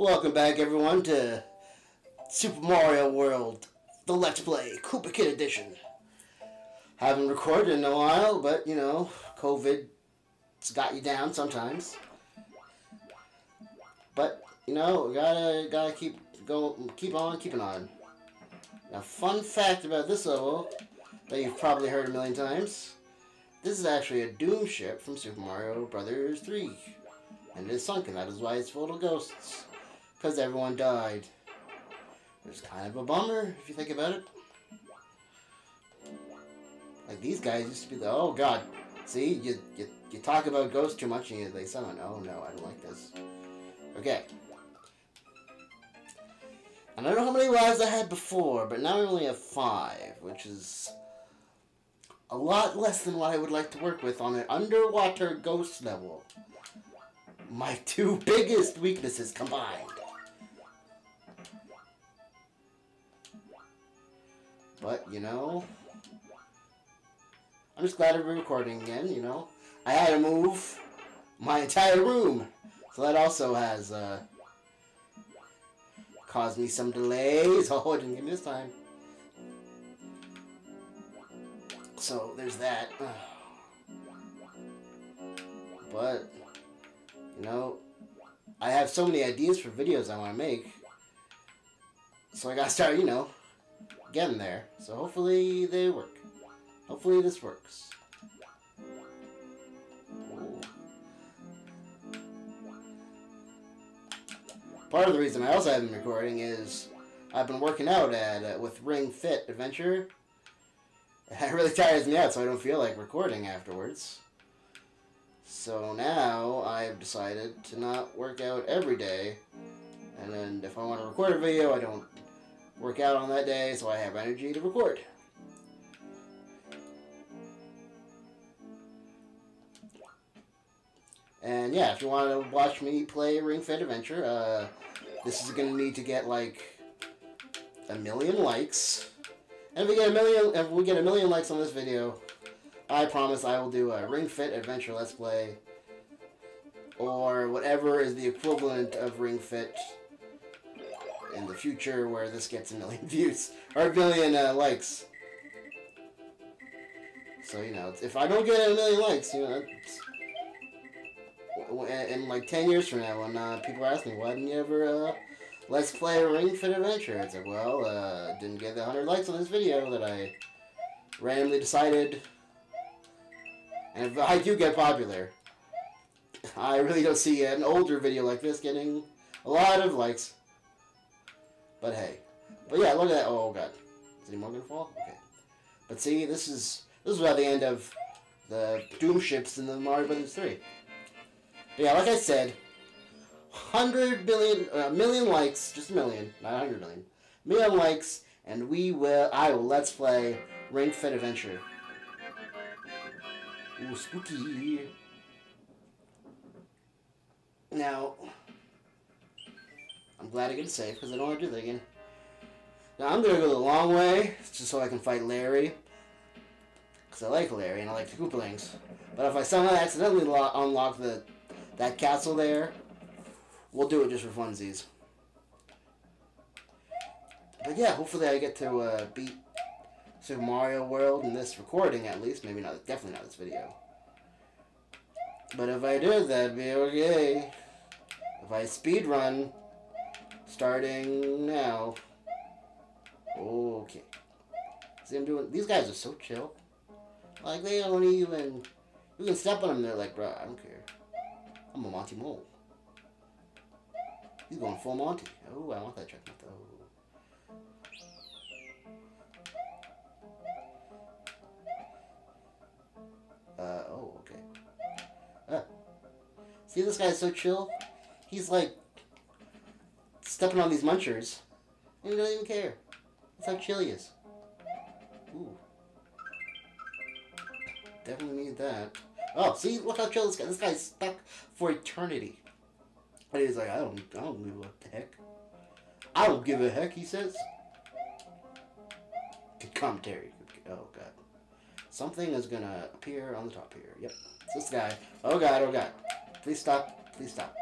Welcome back, everyone, to Super Mario World, the Let's Play Koopa Kid Edition. Haven't recorded in a while, but you know, COVID's got you down sometimes. But you know, gotta gotta keep going, keep on keeping on. Now, fun fact about this level that you've probably heard a million times: this is actually a Doom ship from Super Mario Brothers 3, and it is sunken. That is why it's full of ghosts because everyone died. It's kind of a bummer if you think about it. Like these guys used to be the oh god. See, you you, you talk about ghosts too much and you, they summon. Oh no, I don't like this. Okay. And I don't know how many lives I had before, but now I only have five, which is a lot less than what I would like to work with on an underwater ghost level. My two biggest weaknesses combined. But, you know, I'm just glad be recording again, you know. I had to move my entire room. So that also has uh, caused me some delays. Oh, it didn't give me this time. So there's that. But, you know, I have so many ideas for videos I want to make. So I gotta start, you know, getting there. So hopefully they work. Hopefully this works. Part of the reason I also haven't been recording is I've been working out at uh, with Ring Fit Adventure. It really tires me out, so I don't feel like recording afterwards. So now I've decided to not work out every day, and then if I want to record a video, I don't work out on that day so I have energy to record. And yeah, if you want to watch me play Ring Fit Adventure, uh, this is going to need to get like a million likes. And if we get a million, if we get a million likes on this video, I promise I will do a Ring Fit Adventure Let's Play, or whatever is the equivalent of Ring Fit in the future where this gets a million views or a million uh, likes. So you know, if I don't get a million likes, you know, in like ten years from now, when uh, people ask me, "Why didn't you ever uh, let's play Ring Fit Adventure?" It's like, well, uh, didn't get the hundred likes on this video that I randomly decided. And if I do get popular, I really don't see an older video like this getting a lot of likes. But hey. But yeah, look at that. Oh, God. Is any more going to fall? Okay. But see, this is this is about the end of the Doom ships in the Mario Brothers 3. But yeah, like I said, 100 billion, uh, million likes, just a million, not 100 million, million likes, and we will, I will let's play Ring Fit Adventure. Ooh, spooky. Now, I'm glad I get to save because I don't want to do that again. Now I'm going to go the long way just so I can fight Larry. Because I like Larry and I like the Koopalings. But if I somehow accidentally unlock the that castle there, we'll do it just for funsies. But yeah, hopefully I get to uh, beat Super Mario World in this recording at least. Maybe not, definitely not this video. But if I did, that'd be okay. If I speed run, starting now. Okay. See, I'm doing. These guys are so chill. Like they don't even. You can step on them. They're like, bro, I don't care. I'm a Monty Mole. He's going full Monty. Oh, I want that checkmate though. Uh, oh, okay. Uh, see, this guy's so chill. He's like stepping on these munchers. And he doesn't even care. That's how chill he is. Ooh. Definitely need that. Oh, see, look how chill this guy. This guy's stuck for eternity. And he's like, I don't, I don't give a heck. I don't give a heck. He says. Commentary. Oh god. Something is gonna appear on the top here. Yep, it's this guy. Oh god. Oh god. Please stop. Please stop.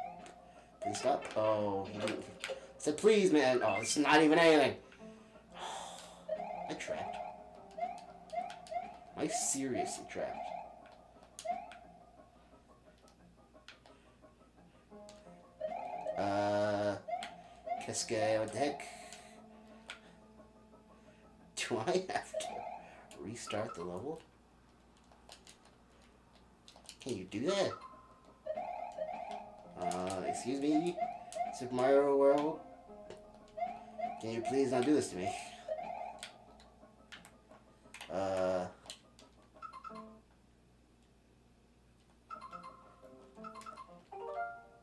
Please stop. Oh, said, please, man. Oh, it's not even anything. I trapped. Am I seriously trapped? Uh, Cascade, what the heck? Do I have to restart the level? Can you do that? Uh, excuse me? Super Mario World? Can you please not do this to me? Uh...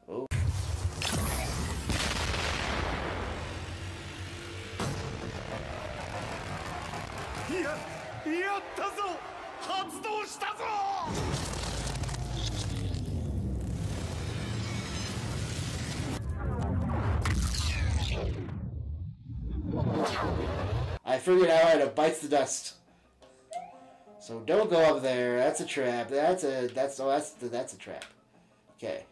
Oh. ややったぞ発動したぞ figured out how to bite the dust. So don't go up there. That's a trap. That's a that's oh that's that's a trap. Okay,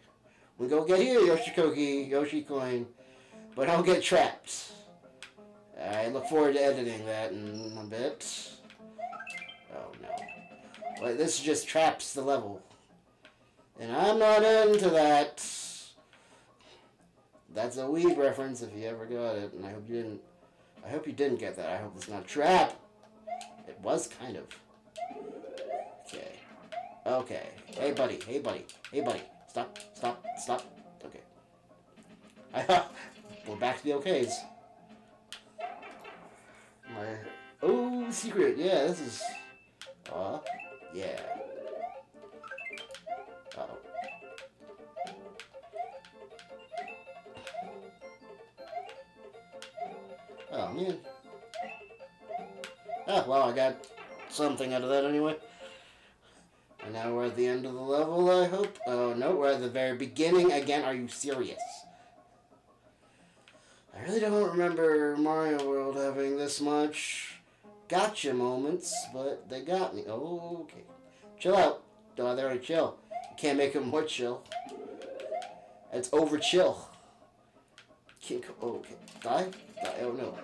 we go get here, Yoshikoki Yoshi coin, but I'll get trapped. I look forward to editing that in a bit. Oh no, but this just traps the level, and I'm not into that. That's a Weeb reference if you ever got it, and I hope you didn't. I hope you didn't get that. I hope it's not a trap. It was kind of. Okay. Okay. Hey, buddy. Hey, buddy. Hey, buddy. Stop. Stop. Stop. Okay. I, we're back to the okays. My oh secret. Yeah, this is. Uh, yeah. Oh man. Oh, well, I got something out of that anyway. And now we're at the end of the level, I hope. Oh, no, we're at the very beginning. Again, are you serious? I really don't remember Mario World having this much gotcha moments, but they got me. Oh, okay. Chill out. No, they already chill. Can't make it more chill. It's over chill. Oh, okay. Die? Die. Oh, no.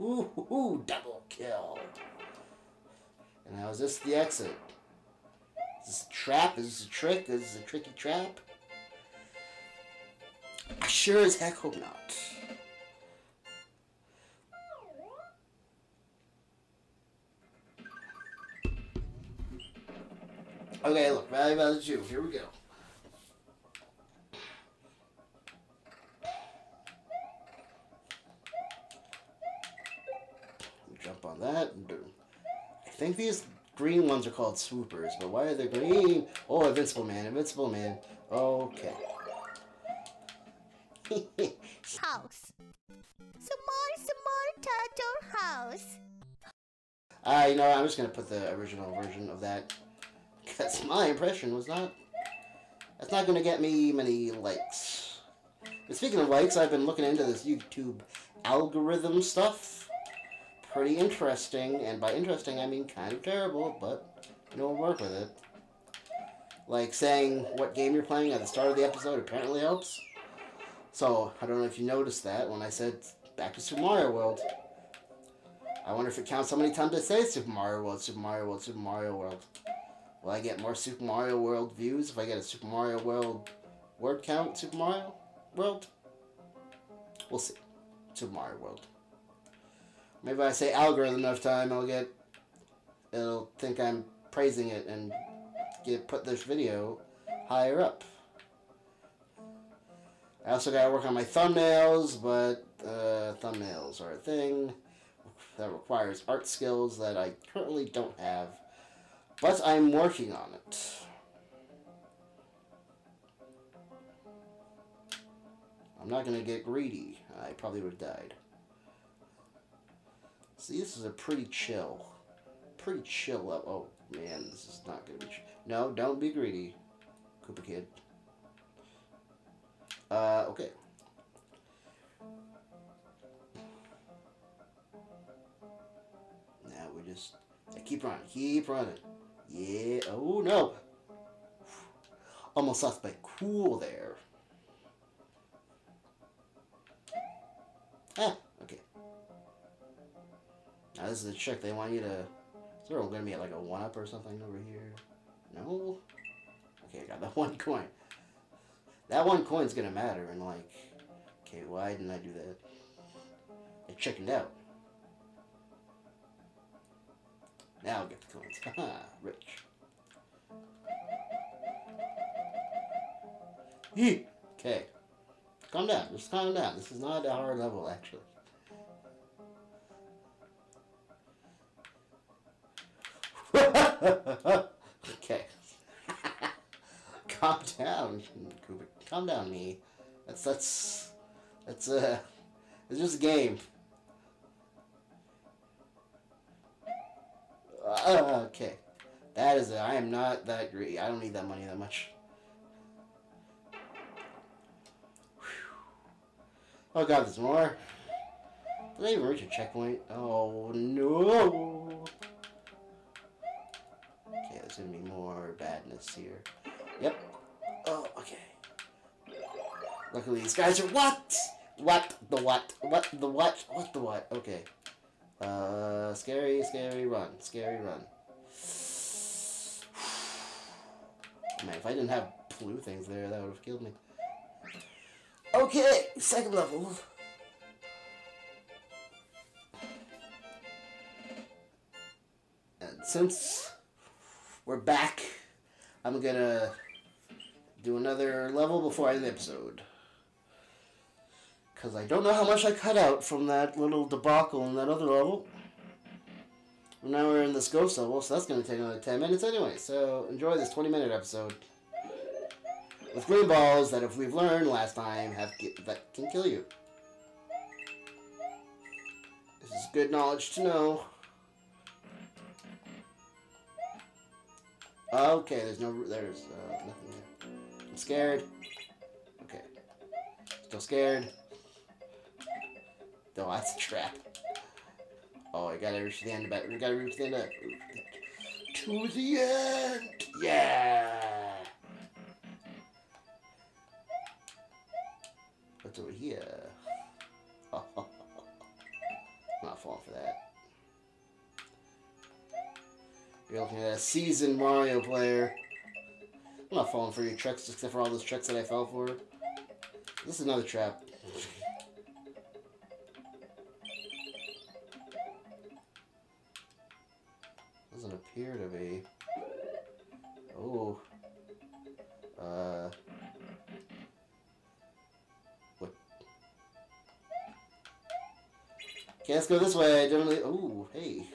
Ooh, ooh, double kill. And how is this the exit? Is this a trap? Is this a trick? Is this a tricky trap? I sure as heck hope not. Okay, look, Valley Valley Jew, here we go. Think these green ones are called swoopers, but why are they green? Oh, Invincible Man, Invincible Man. Okay. house. Small, small turtle house. Ah, you know, what, I'm just gonna put the original version of that because my impression was not. That's not gonna get me many likes. But speaking of likes, I've been looking into this YouTube algorithm stuff. Pretty interesting, and by interesting I mean kind of terrible, but you know, we'll work with it. Like saying what game you're playing at the start of the episode apparently helps. So, I don't know if you noticed that when I said back to Super Mario World. I wonder if it counts how many times I say Super Mario World, Super Mario World, Super Mario World. Will I get more Super Mario World views if I get a Super Mario World word count Super Mario World? We'll see. Super Mario World. Maybe if I say algorithm enough time, I'll get... It'll think I'm praising it and get put this video higher up. I also gotta work on my thumbnails, but uh, thumbnails are a thing that requires art skills that I currently don't have, but I'm working on it. I'm not gonna get greedy. I probably would have died. See, this is a pretty chill, pretty chill up. Oh man, this is not gonna be. no, don't be greedy, Koopa Kid. Uh, okay. Now we just keep running, keep running. Yeah. Oh no. almost lost suspect cool there. Ah. Now this is a trick. They want you to. Is there going to be like a one up or something over here? No. Okay, I got that one coin. That one coin's gonna matter, and like, okay, why didn't I do that? I chickened out. Now I'll get the coins. Haha, rich. Okay. Calm down. Just calm down. This is not a hard level, actually. okay. calm down, Koopa. Calm down, me. That's that's that's uh, it's just a game. Uh, okay, that is. it. I am not that greedy. I don't need that money that much. Oh god, there's more. Did I even reach a checkpoint? Oh no! There's gonna be more badness here. Yep. Oh, okay. Luckily these guys are what? What the what? What the what? What the what? Okay. Uh, scary, scary run. Scary run. Man, if I didn't have blue things there, that would have killed me. Okay, second level. And since we're back, I'm gonna do another level before I end the episode. Because I don't know how much I cut out from that little debacle in that other level. And Now we're in this ghost level, so that's going to take another 10 minutes anyway. So enjoy this 20 minute episode. With green balls that, if we've learned last time, have that can kill you. This is good knowledge to know. Okay, there's no, there's uh, nothing. I'm scared. Okay. Still scared. No, that's a trap. Oh, I gotta reach the end of it. We gotta reach the end of it. To the end! Yeah! What's over here? You're looking at a seasoned Mario player. I'm not falling for your tricks, except for all those tricks that I fell for. This is another trap. Doesn't appear to be. Oh. Uh. What? Okay, let's go this way. Don't really. Oh, hey.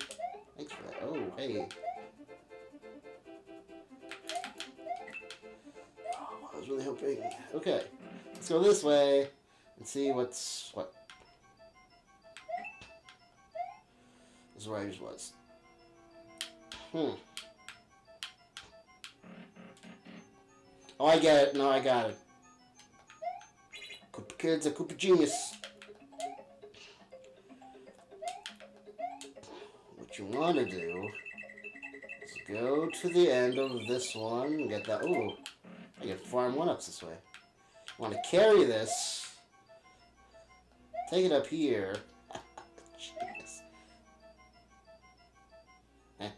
Thanks for that. Oh, hey. Was really hoping. Okay. Let's go this way and see what's what. This is where I just was. Hmm. Oh, I get it. No, I got it. Koopa Kid's a Koopa Genius. What you want to do is go to the end of this one and get that. Ooh, I get farm one-ups this way. I want to carry this. Take it up here. Jeez. Eh.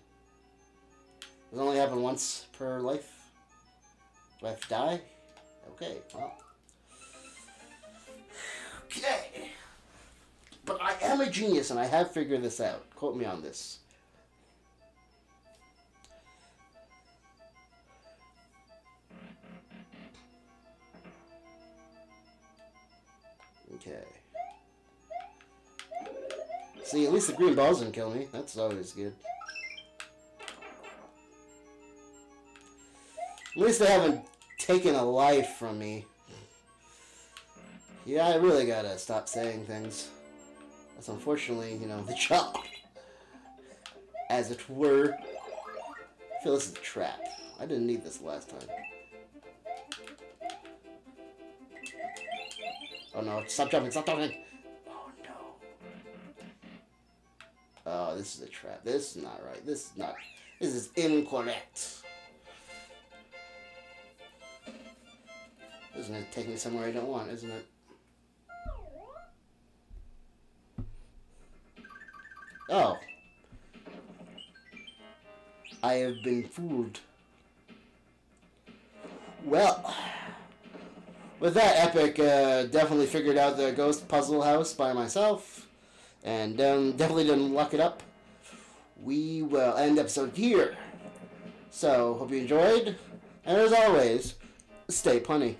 Only happened once per life? Do I have to die? Okay, well. Okay. But I am a genius and I have figured this out. Quote me on this. See, at least the green balls didn't kill me. That's always good. At least they haven't taken a life from me. Yeah, I really gotta stop saying things. That's unfortunately, you know, the job. As it were. I feel this is a trap. I didn't need this last time. Oh no, stop jumping, stop jumping! Oh, this is a trap. This is not right. This is not... This is incorrect. Isn't it taking me somewhere I don't want, isn't it? Oh. I have been fooled. Well, with that epic, uh, definitely figured out the ghost puzzle house by myself, and um, definitely didn't luck it up. We will end episode here. So, hope you enjoyed, and as always, stay punny.